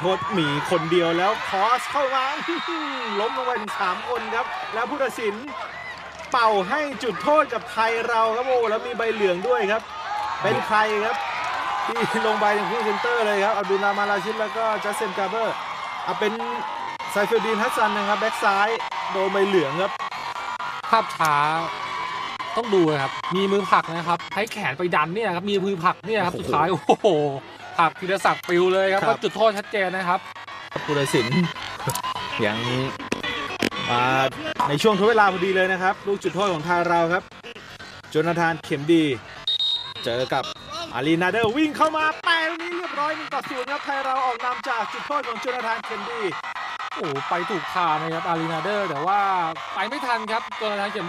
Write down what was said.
โทษหมีคนเดียวแล้วครอสเข้ามาล้มลงไปถึงสามคนครับ แล้วผู้ตัดสินเป่าให้จุดโทษกับไทยเราครับโอ้แล้วมีใบเหลืองด้วยครับ เป็นใครครับ ที่ลงใบถึงคู่เซนเตอร์เลยครับอับดุลรามาราชิดแล้วก็จัสเซนกาเบอร์เอาเป็นไซฟิลดีนฮัสซันนะครับแบ็กซ้ายโดนใบเหลืองครับ ภาพช้าต้องดูนะครับ มีมือผลักนะครับ ใช้แขนไปดันเนี่ยครับ มีมือผลักเนี่ยครับโอ้โหสุดท้าย โอ้โห ผลักธีรศักดิ์ปิวเลยครับครับก็จุดโทษชัดเจนนะครับผู้ตัดสินยังมาในช่วงทดเวลาพอดีเลยนะครับ ลูกจุดโทษของทางเราครับโจนาธานเข็มดี เจอกับอารีนาเดอร์วิ่งเข้ามาแปะตรงนี้เรียบร้อยหนึ่งต่อศูนย์ครับไทยเราออกนำจากจุดโทษของโจนาธานเข็มดีโอ้โหไปถูกทางนะครับอารีนาเดอร์ แต่ว่าไปไม่ทันครับตัวทางเข็ม